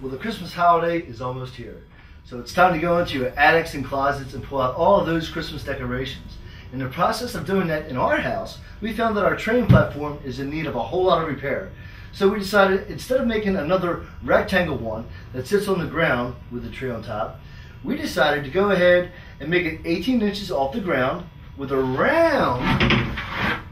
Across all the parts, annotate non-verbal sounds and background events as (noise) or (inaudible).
Well, the Christmas holiday is almost here. So it's time to go into your attics and closets and pull out all of those Christmas decorations. In the process of doing that in our house, we found that our train platform is in need of a whole lot of repair. So we decided instead of making another rectangle one that sits on the ground with the tree on top, we decided to go ahead and make it 18 inches off the ground with a round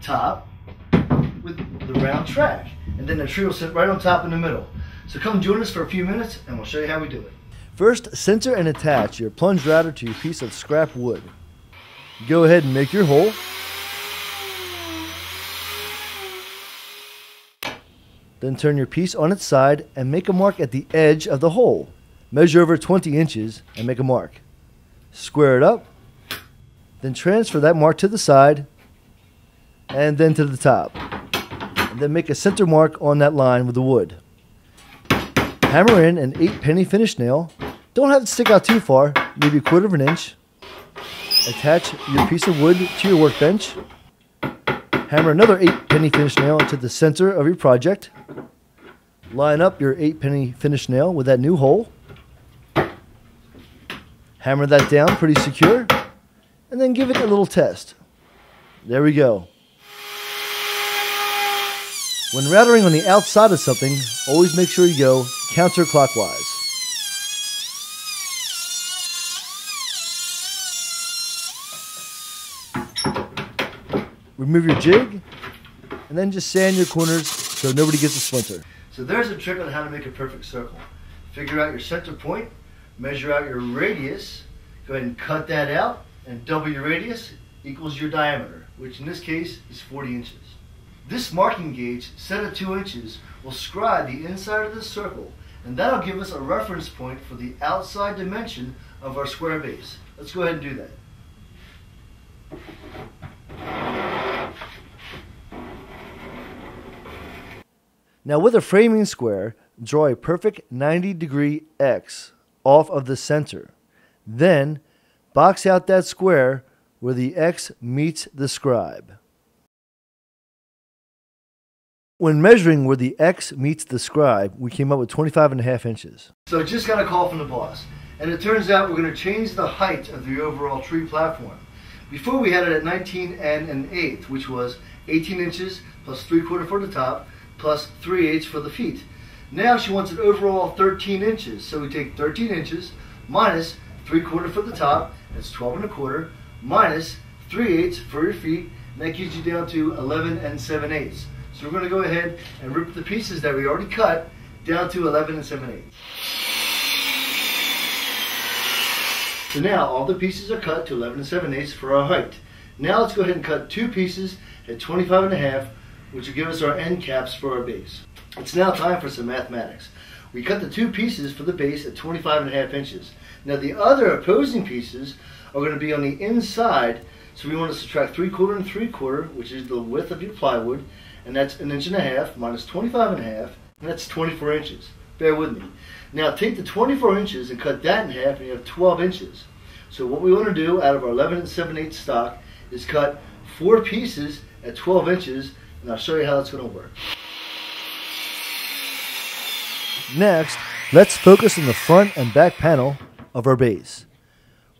top with the round track. And then the tree will sit right on top in the middle. So come join us for a few minutes and we'll show you how we do it. First, center and attach your plunge router to your piece of scrap wood. Go ahead and make your hole. Then turn your piece on its side and make a mark at the edge of the hole. Measure over 20 inches and make a mark. Square it up. Then transfer that mark to the side and then to the top. And then make a center mark on that line with the wood. Hammer in an 8 penny finish nail. Don't have it stick out too far, maybe a quarter of an inch. Attach your piece of wood to your workbench. Hammer another 8 penny finish nail into the center of your project. Line up your 8 penny finish nail with that new hole. Hammer that down pretty secure. And then give it a little test. There we go. When routering on the outside of something, always make sure you go counterclockwise. Remove your jig, and then just sand your corners so nobody gets a splinter. So there's a trick on how to make a perfect circle. Figure out your center point, measure out your radius, go ahead and cut that out, and double your radius equals your diameter, which in this case is 40 inches. This marking gauge, set at 2 inches, will scribe the inside of the circle, and that'll give us a reference point for the outside dimension of our square base. Let's go ahead and do that. Now with a framing square, draw a perfect 90 degree X off of the center. Then box out that square where the X meets the scribe. When measuring where the X meets the scribe, we came up with 25 and a half inches. So I just got a call from the boss. And it turns out we're going to change the height of the overall tree platform. Before we had it at 19 and an eighth, which was 18 inches plus 3 quarter for the top, plus 3 eighths for the feet. Now she wants it overall 13 inches. So we take 13 inches minus 3 quarter for the top, that's 12 and a quarter, minus 3 eighths for your feet, and that gets you down to 11 and 7 eighths. So we're going to go ahead and rip the pieces that we already cut down to 11 and 7 eighths. So now all the pieces are cut to 11 and 7 eighths for our height. Now let's go ahead and cut two pieces at 25 and a half, which will give us our end caps for our base. It's now time for some mathematics. We cut the two pieces for the base at 25 and a half inches. Now the other opposing pieces are going to be on the inside, so we want to subtract 3 quarter and 3 quarter, which is the width of your plywood, and that's an inch and a half minus 25 and a half, and that's 24 inches. Bear with me. Now take the 24 inches and cut that in half, and you have 12 inches. So what we want to do out of our 11 and 7 8 stock is cut four pieces at 12 inches, and I'll show you how that's going to work. Next, let's focus on the front and back panel of our base.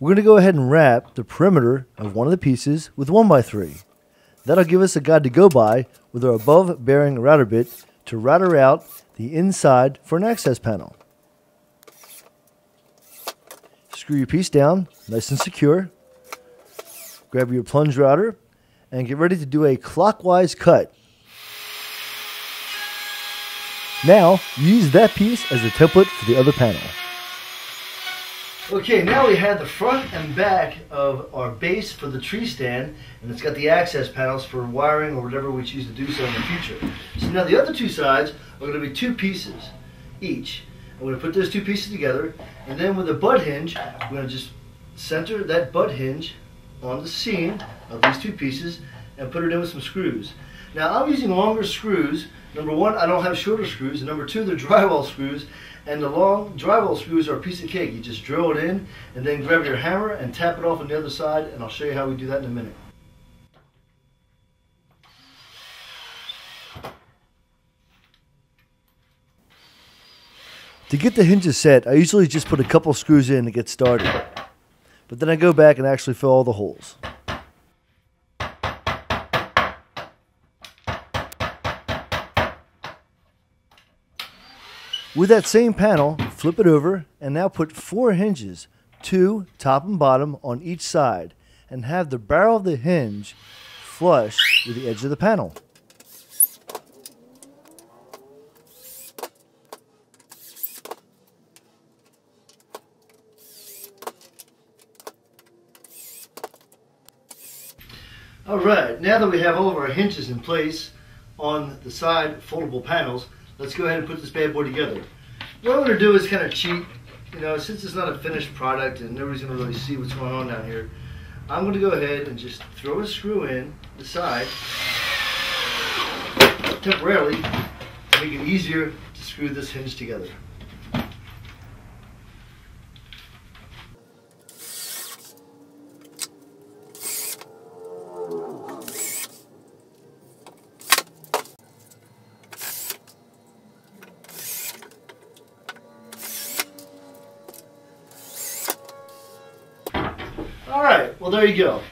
We're going to go ahead and wrap the perimeter of one of the pieces with 1x3. That'll give us a guide to go by with our above bearing router bit to router out the inside for an access panel. Screw your piece down nice and secure. Grab your plunge router and get ready to do a clockwise cut. Now, use that piece as a template for the other panel. Okay, now we have the front and back of our base for the tree stand, and it's got the access panels for wiring or whatever we choose to do so in the future. So now the other two sides are going to be two pieces each. I'm going to put those two pieces together, and then with a butt hinge, I'm going to just center that butt hinge on the seam of these two pieces and put it in with some screws. Now I'm using longer screws. Number one, I don't have shorter screws. Number two, they're (laughs) drywall screws. And the long drywall screws are a piece of cake. You just drill it in and then grab your hammer and tap it off on the other side. And I'll show you how we do that in a minute. To get the hinges set, I usually just put a couple screws in to get started. But then I go back and actually fill all the holes. With that same panel, flip it over and now put four hinges, two top and bottom on each side, and have the barrel of the hinge flush with the edge of the panel. All right, now that we have all of our hinges in place on the side foldable panels, let's go ahead and put this bad boy together. What I'm to do is kind of cheat, you know, since it's not a finished product and nobody's to really see what's going on down here, I'm going to go ahead and just throw a screw in the side temporarily to make it easier to screw this hinge together. Well there you go.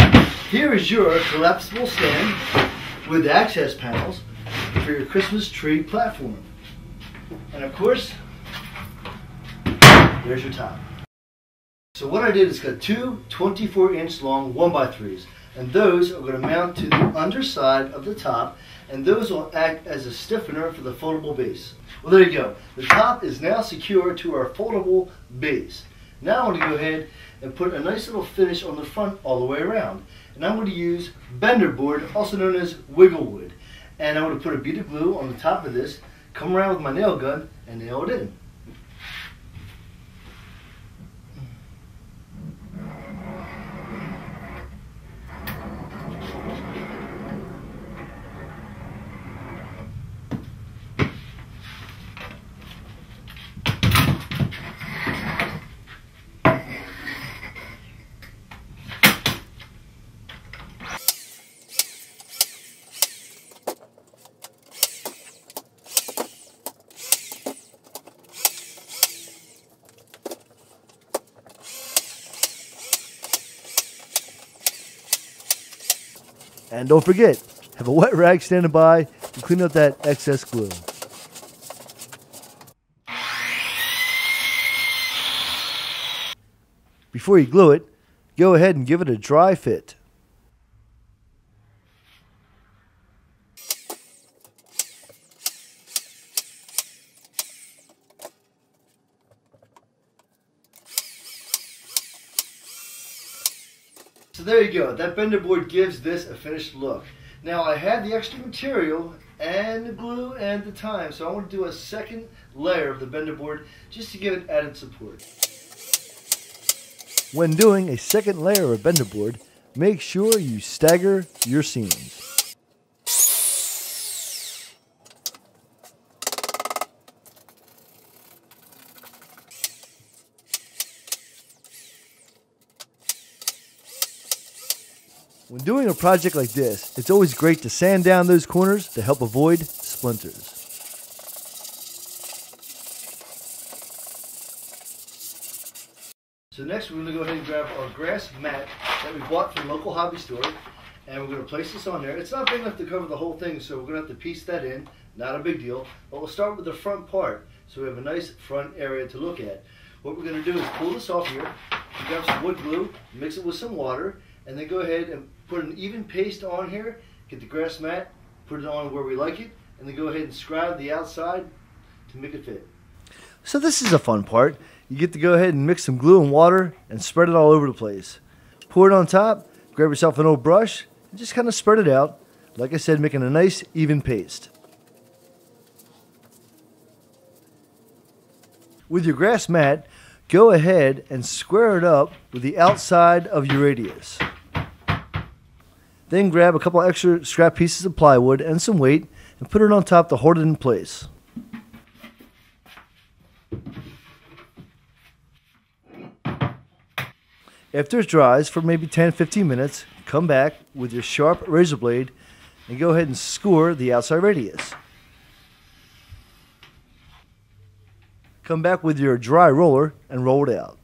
Here is your collapsible stand with access panels for your Christmas tree platform. And of course, there's your top. So what I did is cut two 24 inch long 1x3s and those are going to mount to the underside of the top and those will act as a stiffener for the foldable base. Well there you go. The top is now secure to our foldable base. Now I'm going to go ahead and put a nice little finish on the front all the way around. And I'm going to use bender board, also known as wiggle wood. And I'm going to put a bead of glue on the top of this, come around with my nail gun, and nail it in. And don't forget, have a wet rag standing by to clean up that excess glue. Before you glue it, go ahead and give it a dry fit. So there you go. That bender board gives this a finished look. Now I had the extra material and the glue and the time, so I want to do a second layer of the bender board just to give it added support. When doing a second layer of bender board, make sure you stagger your seams. When doing a project like this, it's always great to sand down those corners to help avoid splinters. So next we're going to go ahead and grab our grass mat that we bought from local hobby store and we're going to place this on there. It's not big enough to cover the whole thing so we're going to have to piece that in, not a big deal. But we'll start with the front part so we have a nice front area to look at. What we're going to do is pull this off here, grab some wood glue, mix it with some water, and then go ahead and put an even paste on here, get the grass mat, put it on where we like it, and then go ahead and scribe the outside to make it fit. So this is a fun part. You get to go ahead and mix some glue and water and spread it all over the place. Pour it on top, grab yourself an old brush, and just kind of spread it out. Like I said, making a nice even paste. With your grass mat, go ahead and square it up with the outside of your radius. Then grab a couple extra scrap pieces of plywood and some weight and put it on top to hold it in place. After it dries for maybe 10-15 minutes, come back with your sharp razor blade and go ahead and score the outside radius. Come back with your dry roller and roll it out.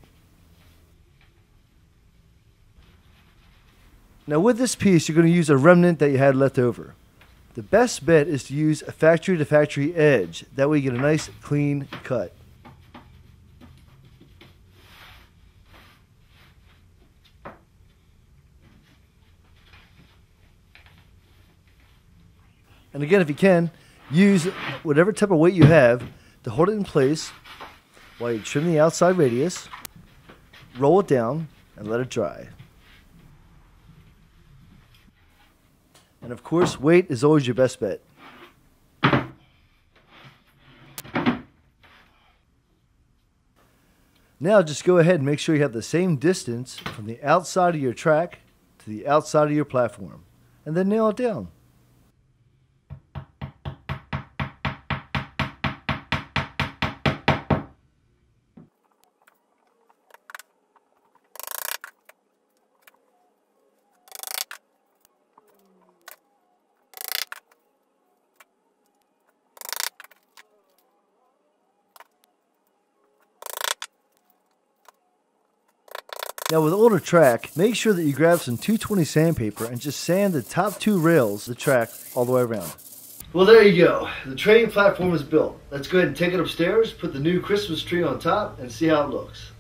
Now with this piece, you're going to use a remnant that you had left over. The best bet is to use a factory to factory edge. That way you get a nice clean cut. And again, if you can, use whatever type of weight you have to hold it in place while you trim the outside radius, roll it down, and let it dry. And of course, weight is always your best bet. Now just go ahead and make sure you have the same distance from the outside of your track to the outside of your platform. And then nail it down. Now with older track, make sure that you grab some 220 sandpaper and just sand the top two rails of the track all the way around. Well, there you go. The training platform is built. Let's go ahead and take it upstairs, put the new Christmas tree on top, and see how it looks.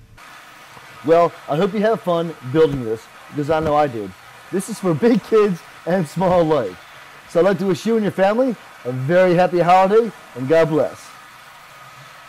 Well, I hope you have fun building this, because I know I did. This is for big kids and small alike. So I'd like to wish you and your family a very happy holiday, and God bless.